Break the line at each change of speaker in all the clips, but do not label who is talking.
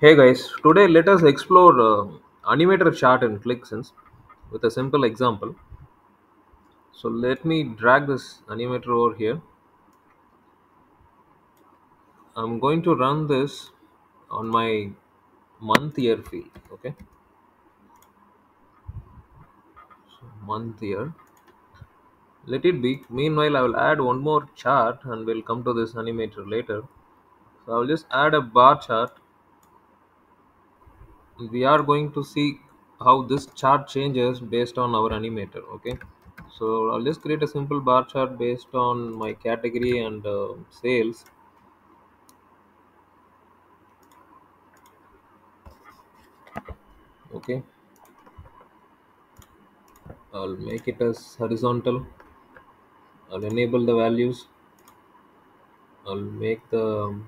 Hey guys, today let us explore uh, animator chart in Qlik Sense with a simple example. So let me drag this animator over here. I'm going to run this on my month year field. Okay, so month year. Let it be. Meanwhile, I will add one more chart and we'll come to this animator later. So I'll just add a bar chart. We are going to see how this chart changes based on our animator. Okay. So I'll just create a simple bar chart based on my category and uh, sales. Okay, I'll make it as horizontal. I'll enable the values. I'll make the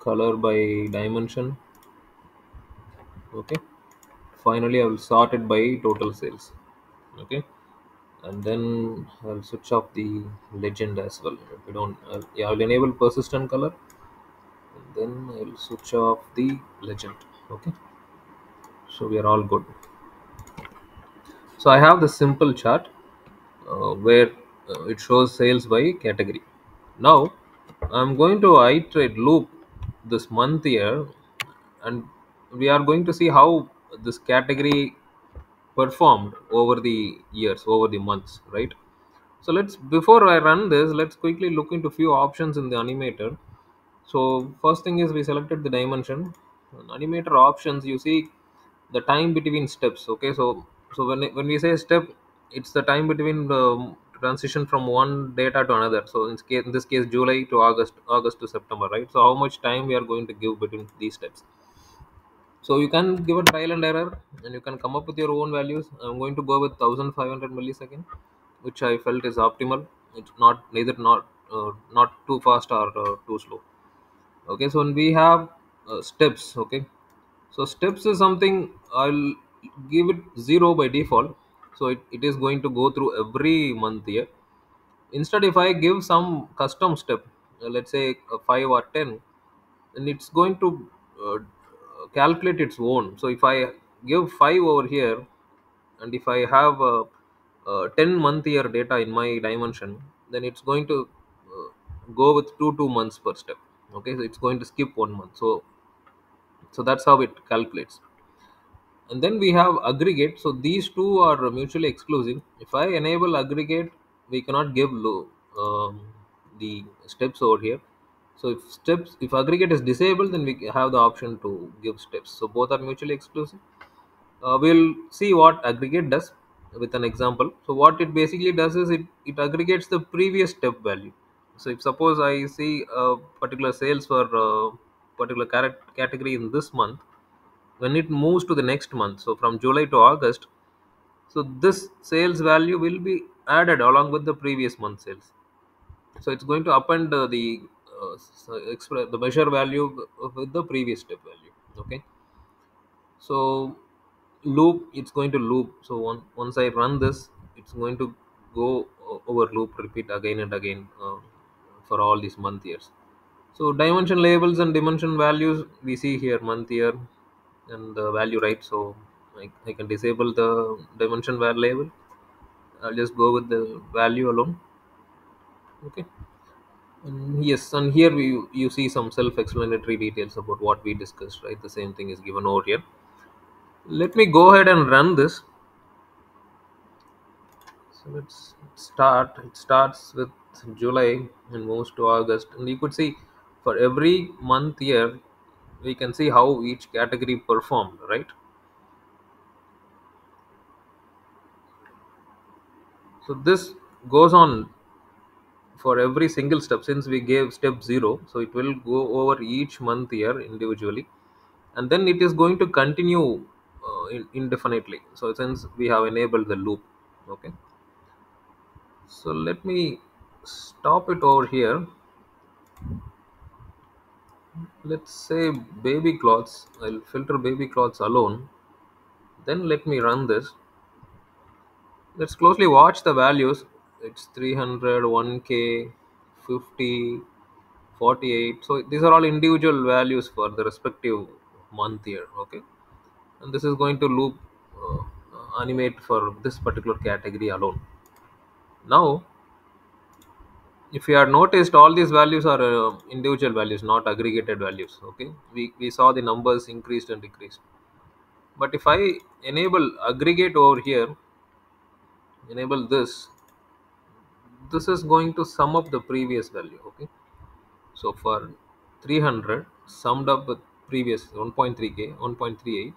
color by dimension. Okay. Finally, I will sort it by total sales. Okay, and then I'll switch off the legend as well. If we don't, uh, yeah, I'll enable persistent color. And then I'll switch off the legend. Okay, so we are all good. So I have the simple chart uh, where uh, it shows sales by category. Now I'm going to iterate loop this month here and we are going to see how this category performed over the years, over the months, right? So let's before I run this, let's quickly look into few options in the animator. So first thing is we selected the dimension. On animator options, you see the time between steps. Okay, so so when when we say step, it's the time between the transition from one data to another. So in this case, in this case, July to August, August to September, right? So how much time we are going to give between these steps? So you can give a trial and error, and you can come up with your own values. I'm going to go with 1500 millisecond, which I felt is optimal. It's not neither not uh, not too fast or uh, too slow. Okay, so when we have uh, steps, okay, so steps is something I'll give it zero by default. So it, it is going to go through every month here. Instead, if I give some custom step, uh, let's say uh, five or ten, then it's going to uh, calculate its own. So if I give five over here, and if I have a, a ten month year data in my dimension, then it's going to uh, go with two two months per step. Okay, so it's going to skip one month. So so that's how it calculates and then we have aggregate so these two are mutually exclusive if i enable aggregate we cannot give low um, the steps over here so if steps if aggregate is disabled then we have the option to give steps. So both are mutually exclusive. Uh, we'll see what aggregate does with an example. So what it basically does is it, it aggregates the previous step value. So if suppose i see a particular sales for a particular cat- category in this month when it moves to the next month so from july to august so this sales value will be added along with the previous month sales. So it's going to append uh, the uh, s- expre- the measure value with the previous step value okay? So loop it's going to loop. So one, once i run this it's going to go over loop repeat again and again uh, for all these month years. So dimension labels and dimension values we see here month year and the value right? So I, I can disable the dimension var label. I'll just go with the value alone okay and yes and here we you see some self-explanatory details about what we discussed right? The same thing is given over here. Let me go ahead and run this. So let's start. It starts with july and moves to august. And you could see for every month here we can see how each category performed right? So this goes on for every single step since we gave step 0 so it will go over each month here individually. And then it is going to continue uh, in, indefinitely. So since we have enabled the loop okay. So let me stop it over here. Let's say baby clothes i'll filter baby clothes alone. Then let me run this. Let's closely watch the values it's 300 1k 50 48 so these are all individual values for the respective month year okay? And this is going to loop uh, animate for this particular category alone. Now if you have noticed all these values are uh, individual values not aggregated values okay? We, we saw the numbers increased and decreased. But if i enable aggregate over here enable this this is going to sum up the previous value okay? So for 300 summed up with previous 1.3k 1.38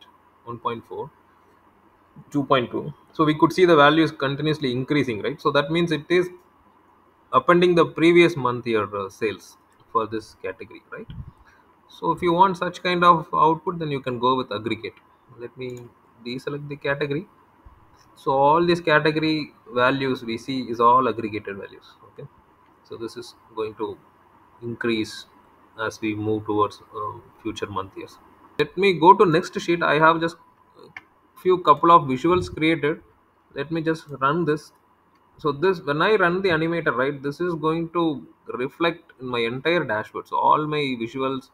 1.4 2.2 so we could see the value is continuously increasing right? So that means it is appending the previous month year uh, sales for this category right? So if you want such kind of output then you can go with aggregate. Let me deselect the category so all these category values we see is all aggregated values okay? So this is going to increase as we move towards um, future month years. Let me go to next sheet. I have just few couple of visuals created. Let me just run this. So this when i run the animator right this is going to reflect in my entire dashboard. So all my visuals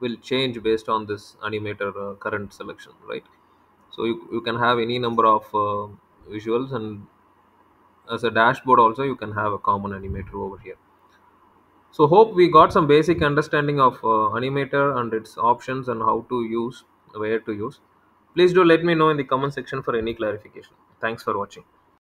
will change based on this animator uh, current selection right so you, you can have any number of uh, visuals and as a dashboard also you can have a common animator over here. So hope we got some basic understanding of uh, animator and its options and how to use where to use. Please do let me know in the comment section for any clarification. Thanks for watching